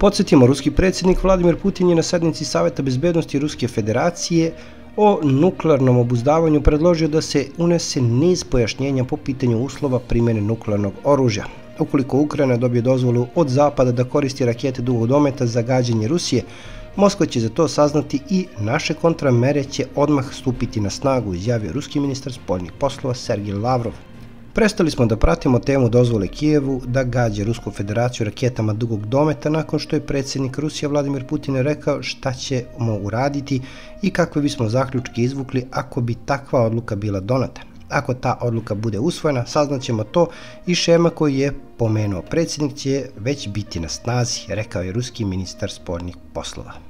Podsjetimo, ruski predsjednik Vladimir Putin je na sednici Saveta bezbednosti Ruske federacije o nuklearnom obuzdavanju predložio da se unese niz pojašnjenja po pitanju uslova primjene nuklearnog oružja. Ukoliko Ukrajina dobije dozvolu od Zapada da koristi rakete dugog dometa za gađanje Rusije, Moskva će za to saznati i naše kontramere će odmah stupiti na snagu, izjavio ruski ministar spoljnih poslova Sergij Lavrov. Prestali smo da pratimo temu dozvole Kijevu da gađe Rusku federaciju raketama dugog dometa nakon što je predsjednik Rusije Vladimir Putin rekao šta ćemo uraditi i kakve bismo zaključke izvukli ako bi takva odluka bila donata. Ako ta odluka bude usvojena, saznaćemo to i šema koji je pomenuo predsjednik će već biti na snazi, rekao je ruski ministar spoljnih poslova.